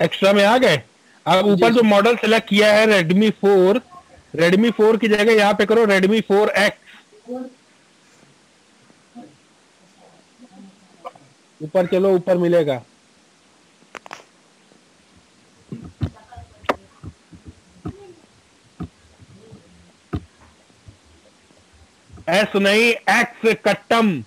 Extra में आ गए। अब ऊपर जो। मॉडल सेलेक्ट किया है Redmi 4 Redmi 4 की जगह यहाँ पे करो Redmi 4X ऊपर चलो ऊपर मिलेगा। एस नहीं एक्स कट्टम।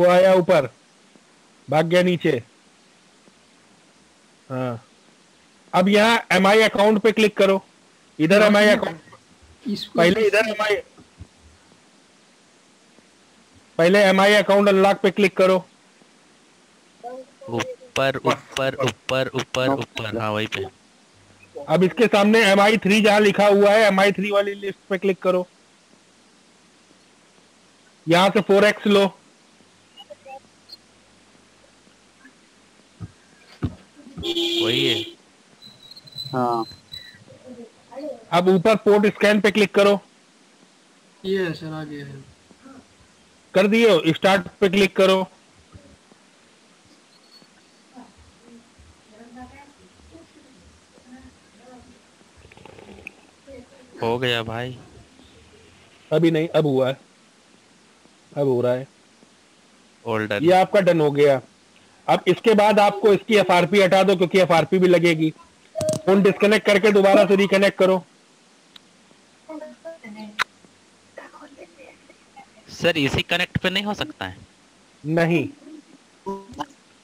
वो आया ऊपर। भाग गया नीचे। हाँ। अब यहाँ एम आई अकाउंट पे क्लिक करो। इधर एम आई अकाउंट पहले इधर एम आई पहले एम आई अकाउंट अनलॉक पे क्लिक करो। ऊपर ऊपर ऊपर ऊपर ऊपर। हाँ वही पे। अब इसके सामने एम आई थ्री जहाँ लिखा हुआ है एम आई थ्री वाली लिस्ट पे क्लिक करो। यहाँ से फोर एक्स लो। वही है। हाँ। अब ऊपर पोर्ट स्कैन पे क्लिक करो। ये है सर आ गया है। कर दिए स्टार्ट पे क्लिक करो। हो गया भाई। अभी नहीं अब हुआ है। अब हो रहा है। ये आपका डन हो गया। अब इसके बाद आपको इसकी एफआरपी हटा दो क्योंकि एफआरपी भी लगेगी। फ़ोन डिस्कनेक्ट करके दोबारा से रिकनेक्ट करो। सर इसी कनेक्ट पे नहीं हो सकता है? नहीं।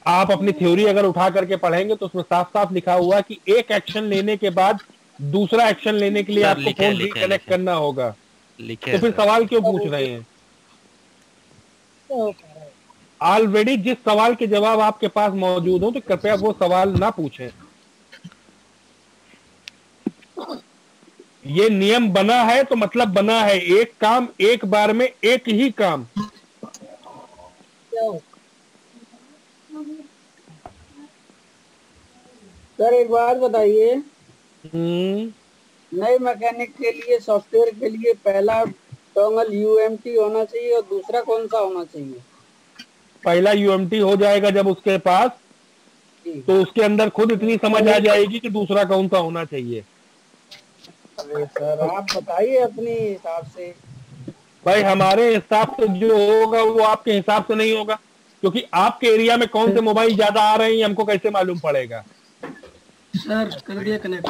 आप अपनी थ्योरी अगर उठा करके पढ़ेंगे तो उसमें साफ़ साफ़ लिखा हुआ कि एक एक्शन लेने के बाद दूसरा एक्शन लेने के लिए आपको लिखे फ़ोन लिखे रिकनेक्ट लिखे। करना होगा। लिखे तो फिर सवाल क्यों पूछ रहे हैं? ऑलरेडी जिस सवाल के जवाब आपके पास मौजूद हो तो कृपया वो सवाल ना पूछें। ये नियम बना है तो मतलब बना है। एक काम एक बार में एक ही काम। सर एक बात बताइए। हम्म, नए मैकेनिक के लिए सॉफ्टवेयर के लिए पहला टोंगल यूएमटी होना चाहिए और दूसरा कौन सा होना चाहिए? पहला यूएमटी हो जाएगा जब उसके पास तो उसके अंदर खुद इतनी समझ आ जाएगी कि दूसरा कौन सा होना चाहिए। सर आप बताइए अपने हिसाब से। भाई हमारे हिसाब से जो होगा वो आपके हिसाब से नहीं होगा क्योंकि आपके एरिया में कौन से मोबाइल ज़्यादा आ रहे हैं हमको कैसे मालूम पड़ेगा। सर कर दिया कनेक्ट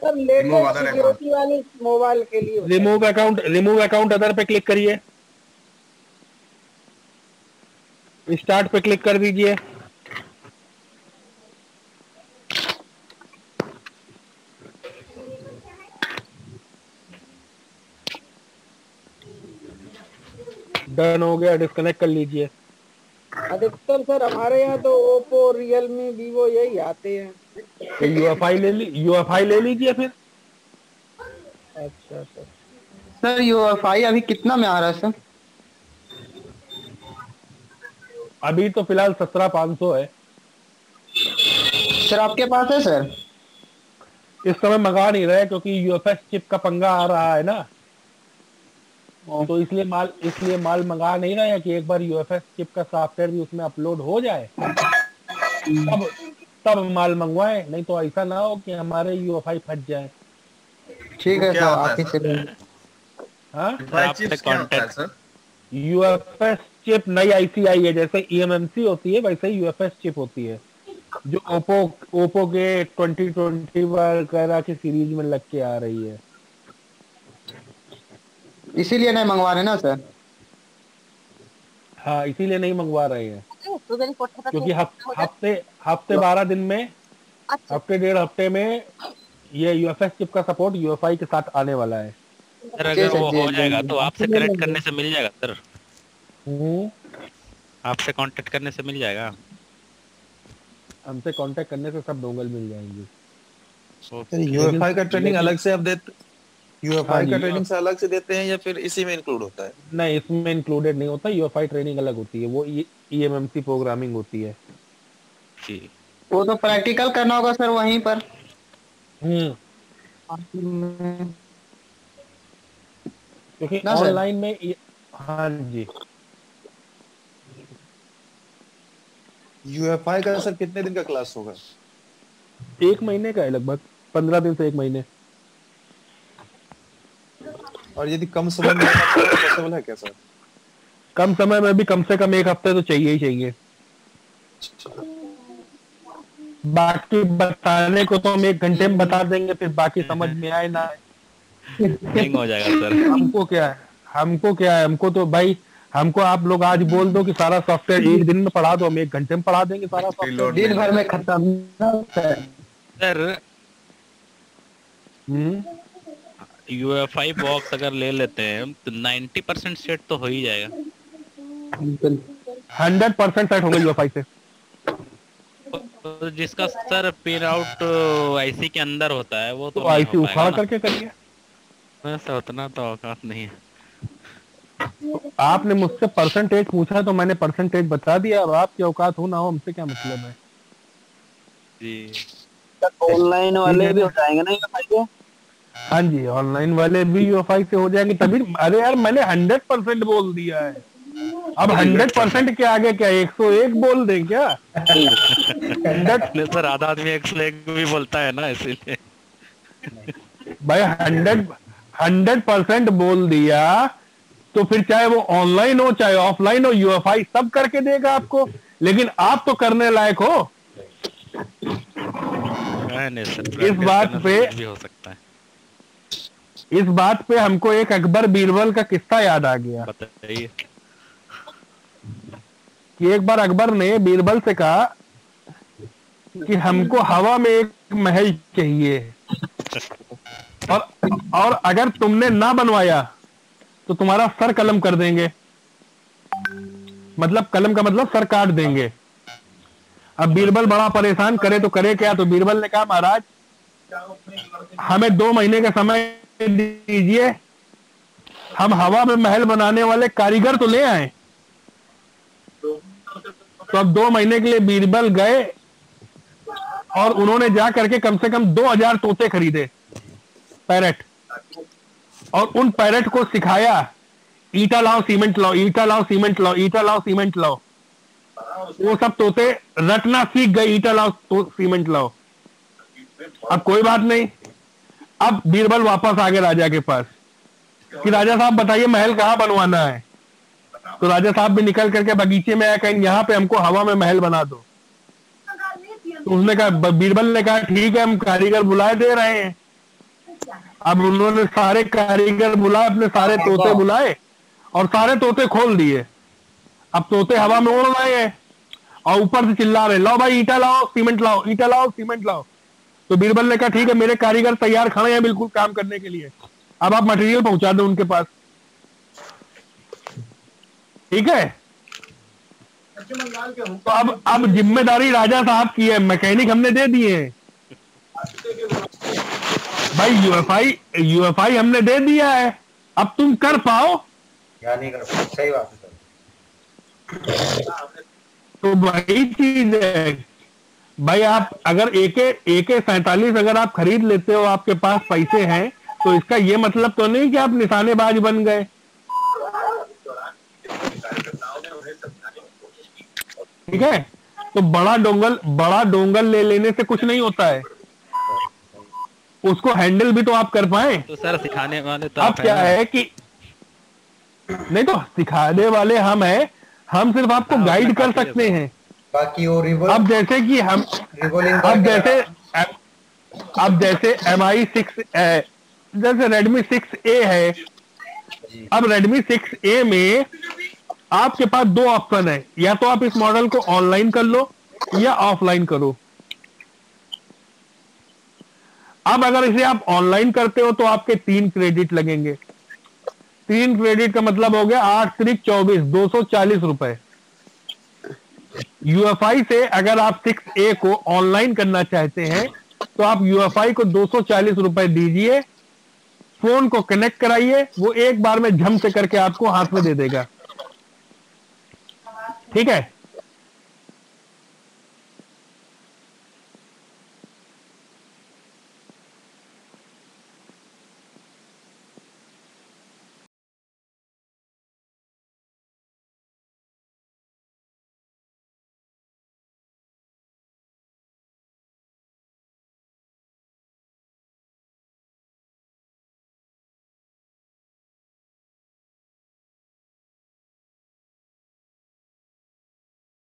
सर लेटेस्ट सिक्योरिटी वाली मोबाइल के लिए remove account remove account other पे क्लिक करिए। स्टार्ट पे क्लिक कर दीजिए। डन हो गया डिस्कनेक्ट कर लीजिए। अधिकतर सर हमारे यहाँ तो ओप्पो रियलमी वीवो यही आते हैं। तो यूएफआई ले ली यूएफआई ले लीजिए फिर। अच्छा सर सर यूएफआई अभी कितना में आ रहा है सर? अभी तो फ़िलहाल सत्रह पाँच सौ है। सर आपके पास है सर? इस समय मंगा नहीं रहे क्योंकि यूएफएस चिप का पंगा आ रहा है ना। तो इसलिए माल इसलिए माल मंगा नहीं रहे हैं कि एक बार यूएफएस चिप का सॉफ्टवेयर भी उसमें अपलोड हो जाए। तब तब माल मंगवाए नहीं तो ऐसा ना हो कि हमारे यूएफआई फट जाए। ठीक है सर आप ही हाँ? है यूएफएस चिप नई आईसी आई है जैसे ईएमएमसी होती है वैसे ही यूएफएस चिप होती है। जो ओप्पो ओप्पो के 2020 वगैरह की सीरीज़ में लग के आ रही है। इसीलिए नहीं मंगवा रहे ना सर हाँ इसीलिए नहीं मंगवा रहे हैं। क्योंकि हफ़्ते हफ़्ते बारह दिन में हफ़्ते डेढ़ हफ़्ते में ये यूएफएस चिप का सपोर्ट यूएफआई के साथ आने वाला है। सर अगर वो हो जाएगा तो आपसे कनेक्ट करने से मिल जाएगा सर आपसे कांटेक्ट करने से मिल जाएगा। हमसे कांटेक्ट करने से सब डोंगल मिल जाएँगे। यूएफआई का ट्रेनिंग अलग से आप देते यूएफआई का ट्रेनिंग से अलग से देते हैं या फिर इसी में इंक्लूड होता है? नहीं इसमें इंक्लूडेड नहीं होता यूएफआई ट्रेनिंग अलग होती है वो ईएमएमसी प्रोग्रामिंग होती है। जी। वो तो प्रैक्टिकल करना होगा सर वहीं पर। हम्म। क्योंकि ऑनलाइन में हाँ जी। यूएफआई का सर कितने दिन का क्लास होगा? एक महीने का है लगभग पंद्रह दिन से एक महीने। और यदि कम समय में पॉसिबल है क्या सर? कम समय में भी कम से कम एक हफ़्ते तो चाहिए ही चाहिए। बाकी बताने को तो हम एक घंटे में बता देंगे फिर बाकी समझ में आए ना। आए हो जाएगा सर। हमको क्या है? हमको क्या है? हमको तो भाई हमको आप लोग आज बोल दो कि सारा सॉफ्टवेयर एक दिन में पढ़ा दो हम एक घंटे में पढ़ा देंगे सारा सॉफ्टवेयर दिन भर में खत्म सर सर हम्म, यूएफआई बॉक्स अगर ले लेते हैं तो 90 परसेंट सेट तो हो ही जाएगा। हंड्रेड परसेंट सेट होगा यूएफआई से। तो जिसका सर पिन आउट आईसी के अंदर होता है वो तो, तो आईसी उखाड़ करके करिए। वैसे उतना तो औकात नहीं है। आपने मुझसे परसेंटेज पूछा तो मैंने परसेंटेज बता दिया। अब आपकी औकात हो ना हो हमसे क्या मतलब है? जी। ऑनलाइन वाले भी हो जाएँगे ना ये के हाँ जी ऑनलाइन वाले भी यूएफआई से हो जाएँगे तभी अरे यार मैंने हंड्रेड परसेंट बोल दिया है। अब हंड्रेड परसेंट के आगे क्या एक सौ एक बोल दें क्या? हंड्रेड सर आधा आदमी एक सौ एक भी बोलता है ना इसीलिए। भाई हंड्रेड हंड्रेड परसेंट बोल दिया। तो फिर चाहे वो ऑनलाइन हो चाहे ऑफलाइन हो यूएफआई सब करके देगा आपको। लेकिन आप तो करने लायक हो। इस बात पे- भी हो सकता है। इस बात पे हमको एक अकबर बीरबल का किस्सा याद आ गया। बताइए। कि एक बार अकबर ने बीरबल से कहा कि हमको हवा में एक महल चाहिए। और और अगर तुमने ना बनवाया तो तुम्हारा सर कलम कर देंगे। मतलब कलम का मतलब सर काट देंगे। अब बीरबल बड़ा परेशान, करे तो करे क्या? तो बीरबल ने कहा, महाराज, हमें दो महीने का समय दीजिए। हम हवा में महल बनाने वाले कारीगर तो ले आए। तो अब दो महीने के लिए बीरबल गए और उन्होंने जा करके कम से कम दो हज़ार तोते खरीदे। पैरेट। और उन पैरेट को सिखाया, ईटा लाओ, सीमेंट लाओ, ईटा लाओ, सीमेंट लाओ, ईटा लाओ, सीमेंट लाओ। वो सब तोते रटना सीख गए, ईटा लाओ तो सीमेंट लाओ। अब कोई बात नहीं। अब बीरबल वापस आ गए राजा के पास। कि राजा साहब, बताइए महल कहाँ बनवाना है? तो राजा साहब भी निकल करके बगीचे में आया कहीं, यहाँ पे हमको हवा में महल बना दो। तो उसने कहा बीरबल ने कहा, ठीक है, हम कारीगर बुलाए दे रहे हैं। अब उन्होंने सारे कारीगर बुलाए अपने सारे तोते बुलाए और सारे तोते खोल दिए। अब तोते हवा में उड़ रहे हैं और ऊपर से चिल्ला रहे लाओ भाई ईटा लाओ सीमेंट लाओ ईटा लाओ सीमेंट लाओ। तो बीरबल ने कहा ठीक है मेरे कारीगर तैयार खड़े हैं बिल्कुल काम करने के लिए। अब आप मटेरियल पहुँचा दो उनके पास। ठीक है? तो अब अब ज़िम्मेदारी राजा साहब की है मैकेनिक हमने दे दिए हैं। भाई यूएफआई यूएफआई हमने दे दिया है। अब तुम कर पाओ। या नहीं कर सकते सही बात है। तो वही चीज़ है। भाई आप अगर एक एक सैतालीस अगर आप खरीद लेते हो आपके पास पैसे हैं तो इसका ये मतलब तो नहीं कि आप निशानेबाज बन गए। ठीक है? तो बड़ा डोंगल बड़ा डोंगल ले लेने से कुछ नहीं होता है। उसको हैंडल भी तो आप कर पाए। तो सर सिखाने वाले तो अब आप क्या है। कि नहीं तो सिखाने वाले हम हैं। हम सिर्फ़ आपको हाँ, गाइड कर सकते हैं। बाकी वो रिवोल अब जैसे कि हम अब जैसे अब जैसे एम आई सिक्स जैसे रेडमी सिक्स ए है। अब रेडमी सिक्स ए में आपके पास दो ऑप्शन है। या तो आप इस मॉडल को ऑनलाइन कर लो या ऑफलाइन करो। अब अगर इसे आप ऑनलाइन करते हो तो आपके तीन क्रेडिट लगेंगे। तीन क्रेडिट का मतलब हो गया आठ त्रिक चौबीस, दो सौ चालीस रुपए। यूएफआई से अगर आप सिक्स ए को ऑनलाइन करना चाहते हैं तो आप यूएफआई को दो सौ चालीस रुपए दीजिए, फ़ोन को कनेक्ट कराइए, वो एक बार में झम से करके आपको हाथ में दे देगा। ठीक है?